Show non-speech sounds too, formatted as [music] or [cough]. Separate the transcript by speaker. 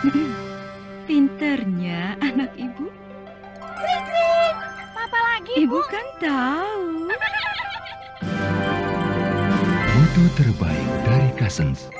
Speaker 1: [laughs] Pinternya anak ibu.
Speaker 2: Kring, kring. Papa lagi,
Speaker 1: Ibu
Speaker 2: Bu.
Speaker 1: kan tahu. [laughs]
Speaker 3: Foto terbaik dari Cousins.